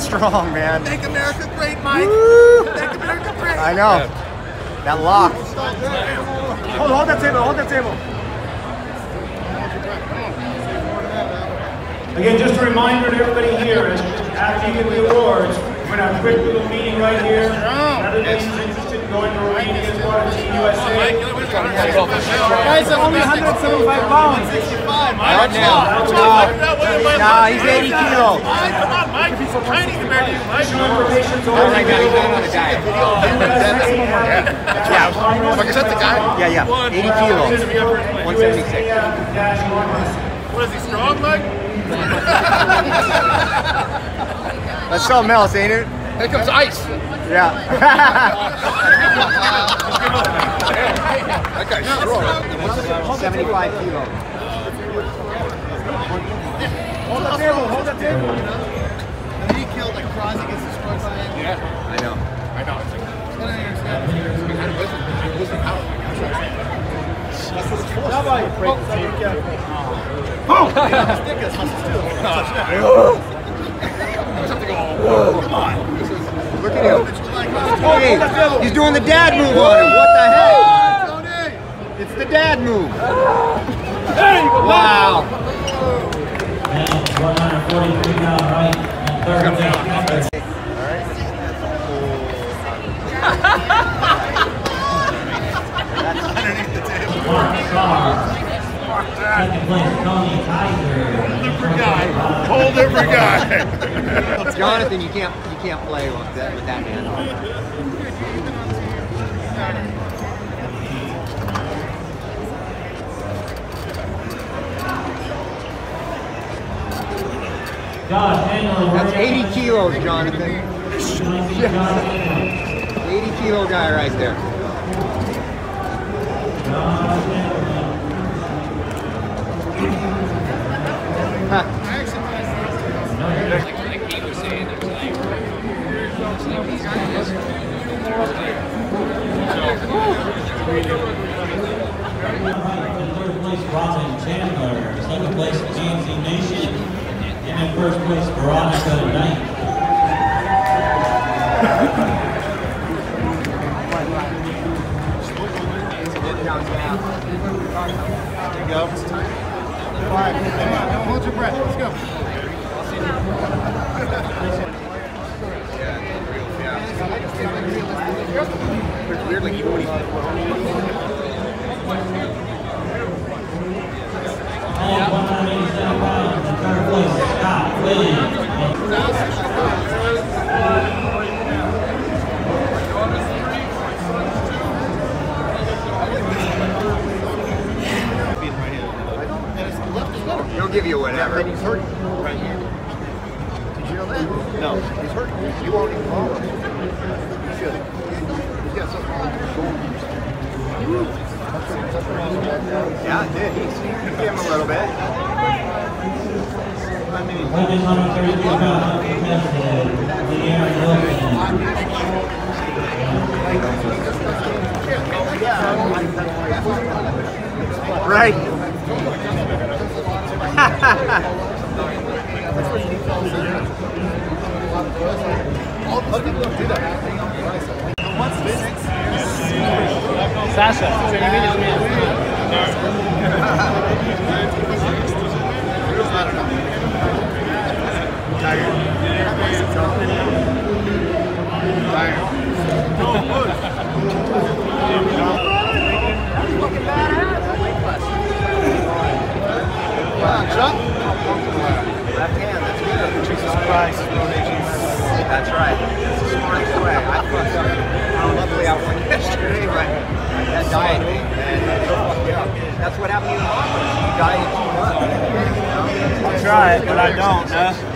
strong, man. Make America great, Mike. Woo! Make America great. I know. That lock. Hold, hold that table, hold that table. Again, just a reminder to everybody here, after you get the awards, we're gonna have a quick little meeting right here. Everybody's interested in going to Romania as part of Team USA. Guys, only 175 pounds. 65. Not now. Nah, he's 80 kilos. Come on, Mike. He's tiny compared to you, Mike. Oh my God, he's not on a diet. Yeah, Like, is that the guy? yeah, yeah. 80 kilos. 176. What is he, strong, Mike? That's something else, ain't it? Here comes ice. Yeah. That guy's strong. 75 kilos. Uh, Hold that table, hold that table. He killed like Crosby gets destroyed by him. I know. I know. It's like, I don't understand. I had wisdom. Wisdom out. That's what it's for. About you, Frank? Be. Stick us, muscles too. Come on. Look at him. Like, Hey, he's doing the dad move on him. What the heck? Tony. It's the dad move. You. Wow. And 143 pound right and third place. Mark Starr. Second place, Tony Kaiser. Different guy. Whole different guy. Jonathan, you can't you can't play with that with that man. That's 80 kilos, Jonathan. 80 kilo guy right there. Third place, Robin Chandler. Second place, GNC Nation. And first place, Veronica Knight. Scott Williams. He'll give you whatever. He's hurt right here. Did you know that? No. He's hurt. You won't even follow him. You should. He's got something with his shoulders. Something wrong with that. Yeah, it did. He's, he gave him a little bit. I mean, Women's 133 pound uncontested, Leanne Wilson. Right. other people don't do that. Sasha, it's an immediate Left hand, that's good. Jesus Christ. That's right. I fucked up. Uh, I yesterday, but that diet. That's what happened to you in the hospital. You. You? I try it, but I don't, huh?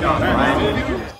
Job, Brian.